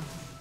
down.